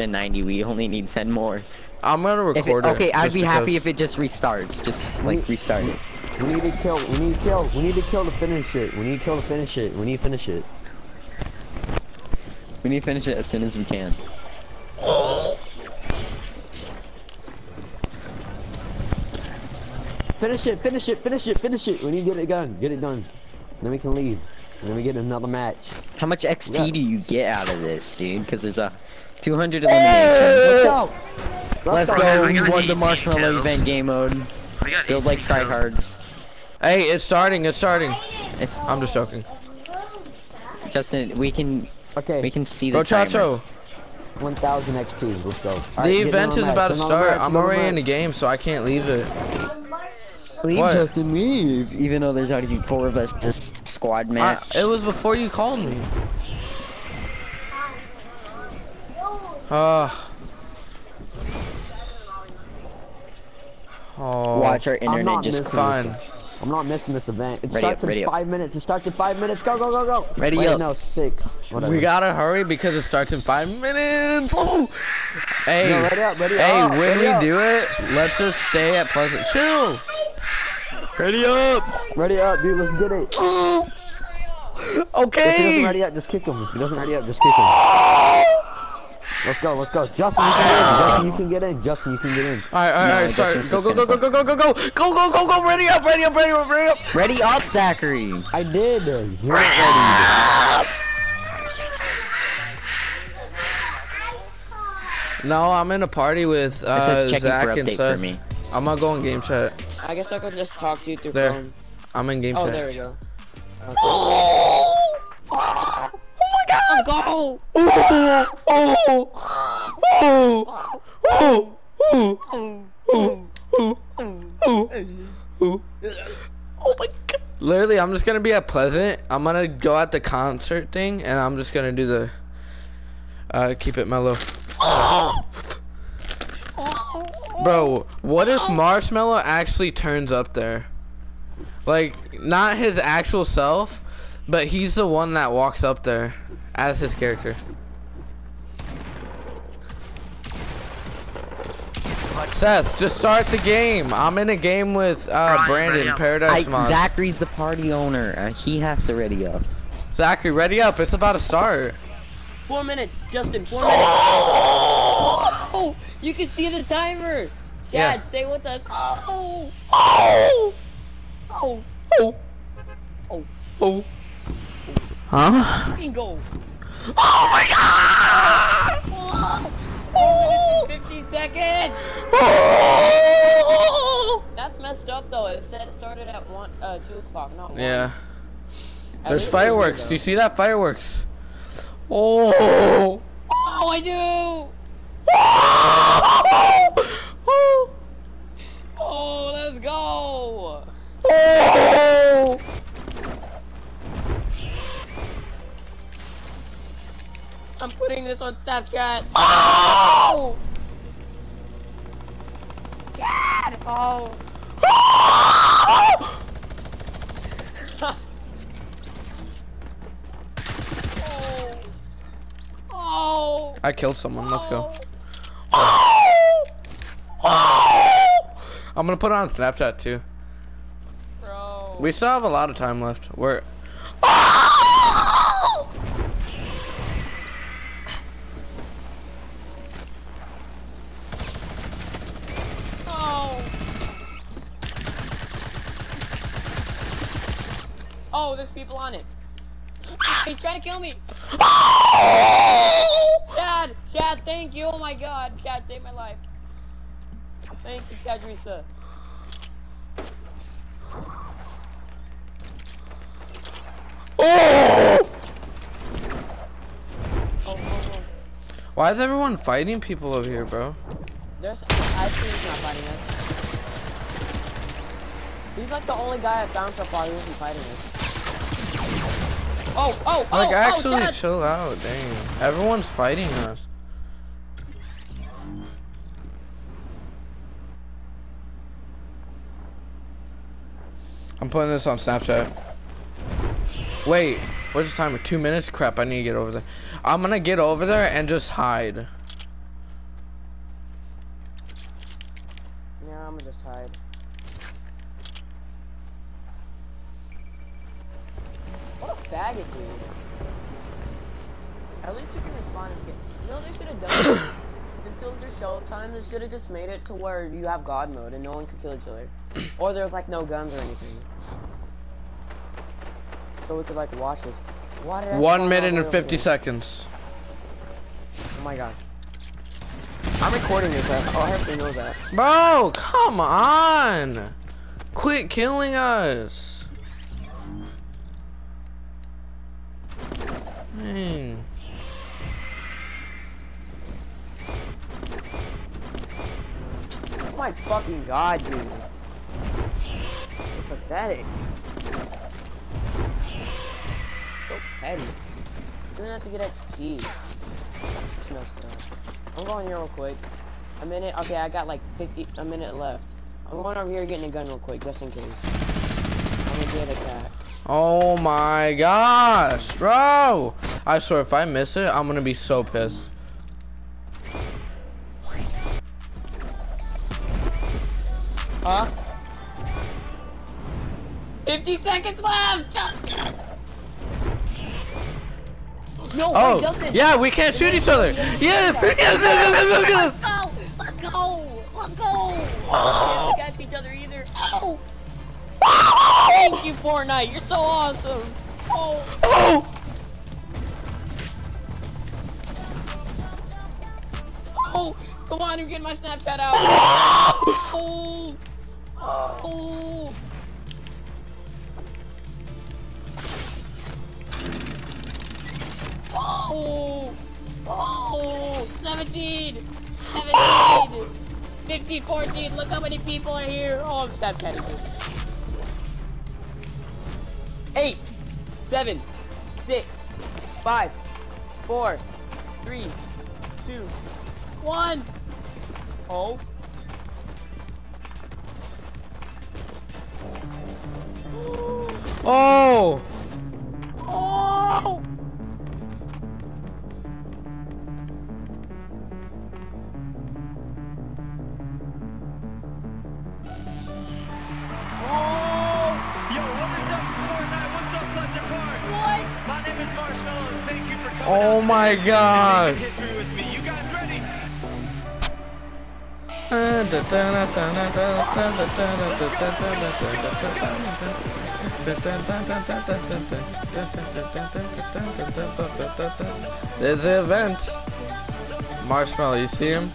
290. We only need 10 more. I'm gonna If it, record it. okay, I'd just be happy if it just restarts. Just like restart it. We need to kill. We need to kill. We need to kill to finish it. We need to kill to finish it. We need to finish it. We need to finish it as soon as we can. Finish it. Finish it. Finish it. Finish it. We need to get it done. Get it done. Then we can leave. And then we get another match. How much XP Yeah. do you get out of this, dude? Because there's a 200 Let's elimination. go. Let's go. go. We got won the marshmallow kills. event game mode. Build like tryhards. Hey, it's starting. It's starting. It's I'm just joking. Justin. We can Okay. we can see the Go timer. Chacho. 1,000 XP. Let's go. All right, The get event is about to start. I'm already in the game, so I can't leave it. Leave What? Justin, leave. Even though there's already four of us this squad I, match. it was before you called me. Uh. Oh. Watch our internet just missing Fine. I'm not missing this event. It Ready starts up, ready in up. five minutes. It starts in five minutes. Go, go, go, go. Ready Wait, up. no, six. Whatever. We gotta hurry because it starts in five minutes. Ooh. Hey, No, ready up, ready hey, up, when ready we up. do it, let's just stay at Pleasant. Chill. ready up. Ready up, dude. Let's get it. Okay. If he doesn't ready up, just kick him. If he doesn't ready up, just kick him. Let's go, let's go. Justin, you can get in. Justin, you can get in. Justin, you can get in. All right, all right, No, all right. Sorry. Go, go, go, go, go, go, go, go, go, go, go, go. Ready up, ready up, ready up, ready up. Ready up, Zachary. I did. You're not ready. No, I'm in a party with It uh, says Zach for and update Seth. for me. I'm gonna go in game chat. I guess I could just talk to you through There. phone. I'm in game Oh, chat. Oh, there we go. Oh my god! Go! Oh, oh, oh, oh, oh, oh, oh, oh, oh. Oh my god. Literally, I'm just gonna be at Pleasant. I'm gonna go at the concert thing, and I'm just gonna do the uh, keep it mellow. Bro, what if Marshmello actually turns up there? Like, not his actual self, but he's the one that walks up there as his character. Seth, just start the game. I'm in a game with uh, Brian, Brandon, Paradise Mod. Zachary's the party owner. Uh, he has to ready up. Zachary, ready up. It's about to start. Four minutes, Justin, four minutes. Oh, you can see the timer. Chad, Yeah. stay with us. Oh, Oh! oh, Oh! oh, Oh! Huh? bingo. Oh my god! Oh, 15 seconds. Oh! That's messed up though. It said it started at one, uh, two o'clock, not one. Yeah. There's least it was fireworks. You see that fireworks? Oh! Oh, I do. I'm putting this on Snapchat. Oh! Chad. Oh. oh. Oh. I killed someone. Let's go. Oh! Oh, I'm gonna put it on Snapchat too. Bro. We still have a lot of time left. We're. Oh, there's people on it. Ah, he's trying to kill me. Chad, Chad, thank you. Oh my God, Chad saved my life. Thank you, Chad Risa. Oh! Why is everyone fighting people over here, bro? There's I actually he's not fighting us. He's like the only guy I found so far who isn't fighting us. Oh, oh, oh! Like, oh, oh, actually, chill out, dang. Everyone's fighting us. I'm putting this on Snapchat. Wait, what's the timer? Two minutes? Crap, I need to get over there. I'm gonna get over there and just hide. Yeah, I'm gonna just hide. Faggot, dude. At least you can respond and get. You know they should have done? Until their show time, they should have just made it to where you have God mode and no one could kill each other. or there's like no guns or anything. So we could like watch this. Why did I One minute all the way and 50 seconds. Oh my god. I'm recording this. Oh, I I hope they know that. Bro, come on. Quit killing us. Dang. Oh my fucking god, dude. You're pathetic. So petty. You don't to get XP. Messed up. I'm going here real quick. A minute. Okay, I got like 50. A minute left. I'm going over here getting a gun real quick, just in case. I'm gonna get attacked. Oh my gosh, bro. I swear, if I miss it, I'm gonna be so pissed. Huh? 50 seconds left! No, Oh, Justin! yeah, we can't shoot each other. Yes, yes, yes, yes, yes, yes, yes. Let's go! Let's go! Let's go! We can't catch each other either. Oh! Thank you, Fortnite. You're so awesome. Oh! Oh, Come on, you're getting my Snapchat out. Oh! Oh! Oh! Oh! 17! 17! 15, 14, look how many people are here. Oh, I'm Snapchatting you. Eight, seven, six, five, four, three, two, one. Oh. oh. Oh! Oh! Yo, what There's the event. Marshmello, you see him?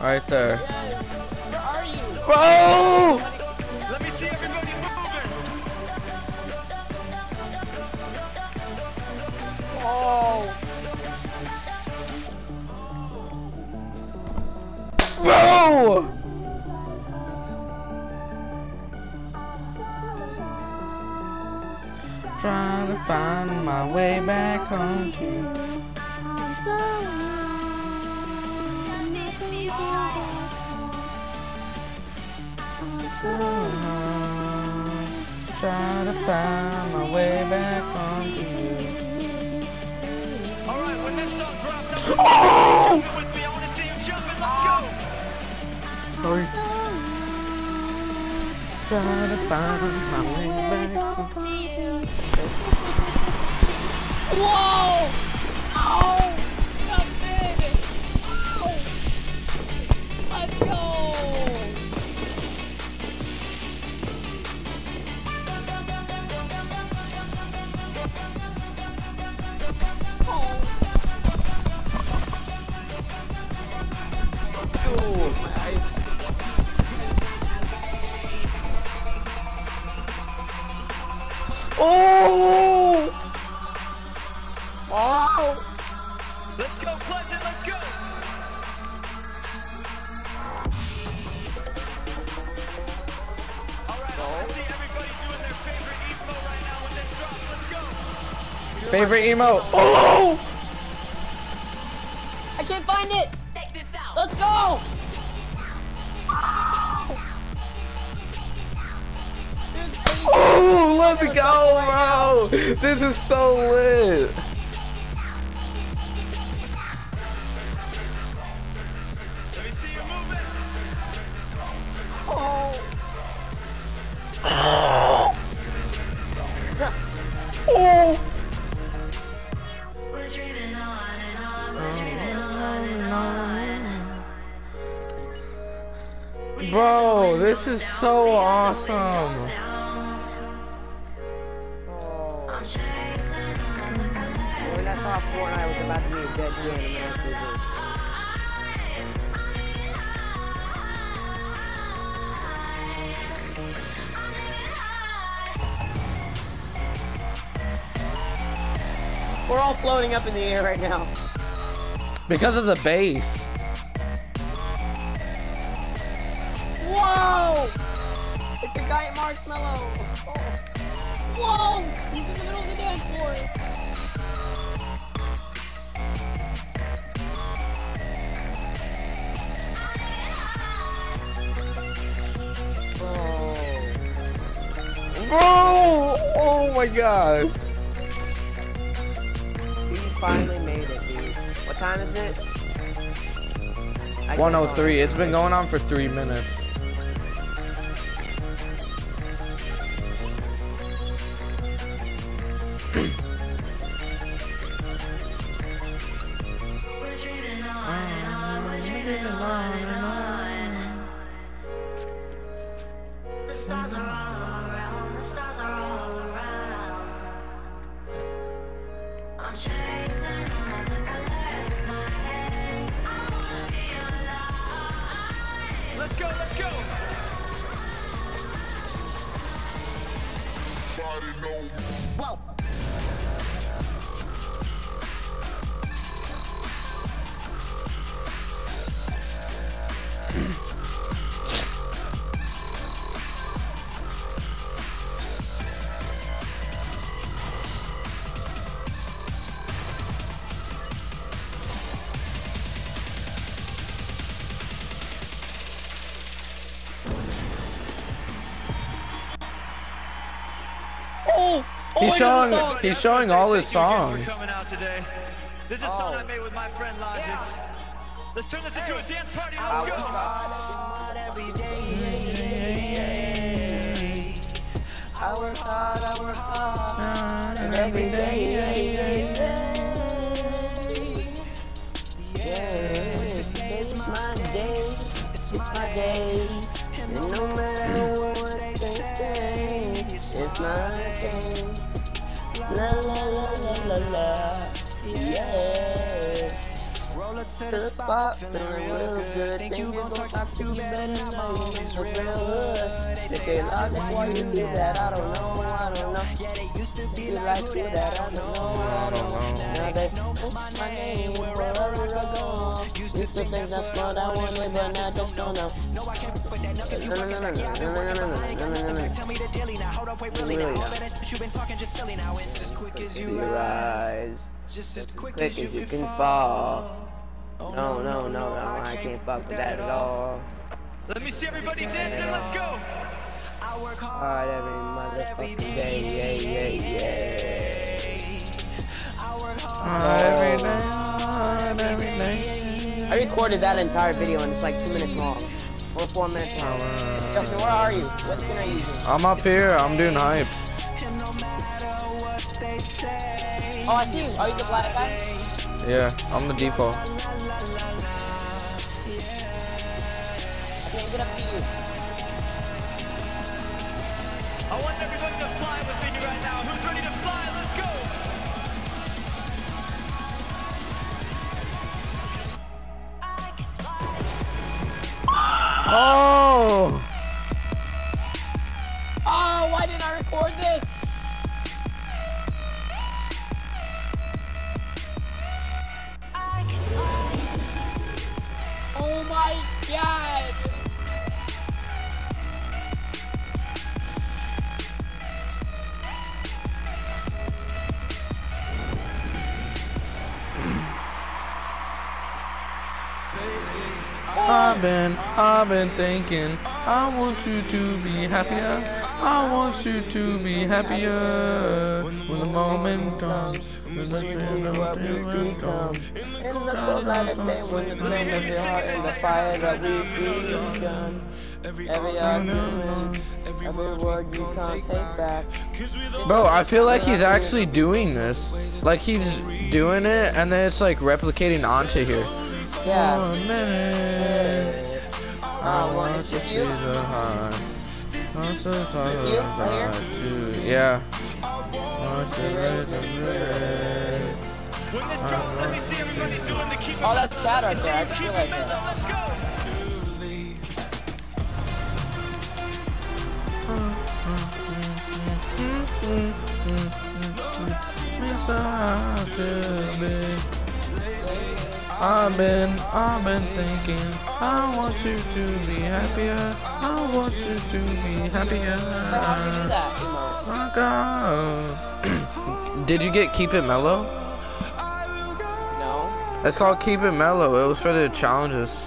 Right there. Where are you? Oh! Find my way back home to you. I'm sorry. So hard, Try to find my way back home to you. All right, when this song drops, I want oh! you to with me. I want to see you jumping. Let's go. Try to find my way back home to you. Whoa! Oh! Justin! Oh! Let's go! Oh, nice. Emo. Oh! I can't find it! Let's go! Oh, let's go, bro! This is so lit. Let me Bro, this is so awesome. I'm chasing another color. When I thought Fortnite was about to be a dead game, I see this. We're all floating up in the air right now. Because of the bass. Whoa! It's a giant marshmallow. Oh. Whoa! He's in the middle of the dance floor. Bro! Oh my god. You finally made it, dude. What time is it? I 103. It's been going on for three minutes. Stars are all around, the stars are all around. I'm chasing another colors in my head. I wanna be alive. Let's go, let's go. Oh! He's oh, I showing got song. he's showing all his Thank you again songs. for coming out today. This is a song Oh. I made with my friend Logic. Let's turn this into a dance party. Let's go. I work hard, I work hard, and every day, yeah, it's my day, it's my day, and no matter what they say, it's my day. La la la la la la, yeah. Roll up to the the spot, feeling real good. Think you gon' talk to you better not, my homies real hood. They say logic, why you do that? I don't know, I don't know. Yeah, they used to be like who that? I don't know, I don't know. know. Now they know my name wherever I go. Used think that's what I wanted, but now just don't know. No, I can't with that nugget. You working back, yeah, I've been working, I ain't got nothing. Tell me the daily now. Hold up, wait, really now. All that shit you been talking just silly now. It's as quick as you rise, just as quick as you can fall. No, no, no, no, I can't fuck with that at all. Let me see everybody dancing. Let's go. I work hard. Every motherfucking day, yeah, yeah, yeah. I work hard. Every not every day. I recorded that entire video and it's like two minutes long. Or four minutes long. Justin, where are you? What skin are you using? I'm up here. I'm doing hype. And no matter what they say, Oh, I see you. Are you the black guy? Yeah, I'm the depot. I can't get up to you. I want everybody to fly with me right now. Who's ready to fly? Let's go. Oh! I've been, I've been thinking. I want you to be happier. I want you to be happier when the moment comes. When the moment comes. In the cold light of day, when the flame of your heart and the fire that we begun. Every argument, every word you can't take back. Bro, I feel like he's actually doing this. Like he's doing it and then it's like replicating onto here. Yeah. One minute, I want to Is this see you? the high. Want to talk This you? about Right you. Yeah. Want to raise the lyrics. When this drops, let me see everybody doing the keep Oh, that's Chad right there. I just keep realized it that. Let's go. Yes, I have to be. I've been, I've been thinking. I want you to be happier. I want you to be happier. Wait, how do you do that, Emo? My God. Did you get Keep It Mellow? No. It's called Keep It Mellow. It was for the challenges.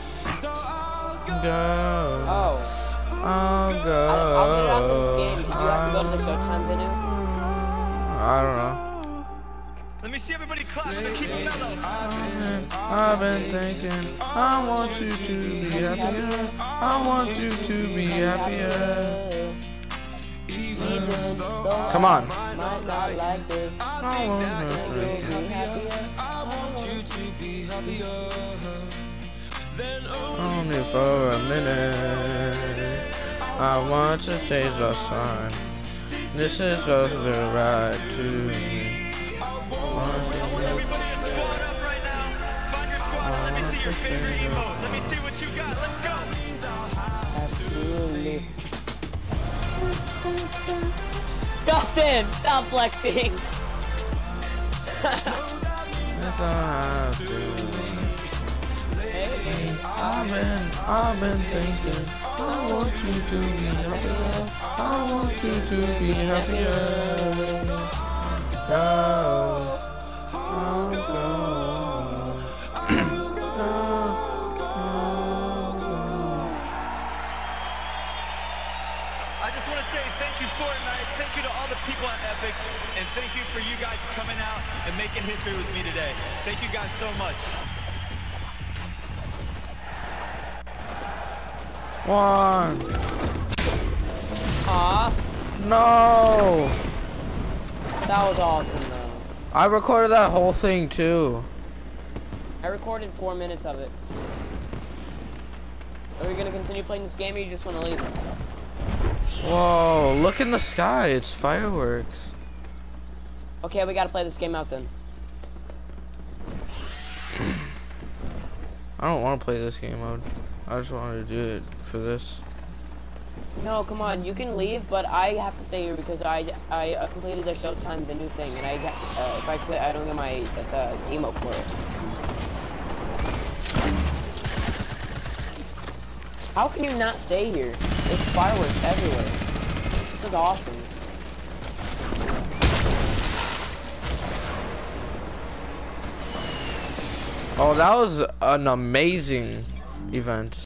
Go. Oh. I'll I, go. I'll get out of this game. Did you have to go to the Showtime video? I don't know. Let me see everybody clap and keep it mellow. I've been thinking, I want you to be happier. I want you to be happier. Come on. I want you'll to be happier. Only for a minute. I want to taste the sun. This is just the right to me. Your favorite emote. Let me see what you got. Let's go. Absolutely. Justin, stop flexing. Yes, I have. Hey, I've been, I've been thinking. I want you to be happier. I want you to be happier. Go, Thank you to all the people at Epic, and thank you for you guys coming out and making history with me today. Thank you guys so much. One. Aw, No. that was awesome though. I recorded that whole thing too. I recorded four minutes of it. Are we gonna continue playing this game or you just wanna leave? Whoa, look in the sky. It's fireworks. Okay, we gotta play this game out then. I don't want to play this game mode. I just wanted to do it for this. No, come on, you can leave, but I have to stay here because I I uh, completed the Showtime the new thing, and I uh, if I quit, I don't get my uh, emote for it. How can you not stay here? There's fireworks everywhere. This is awesome. Oh, that was an amazing event.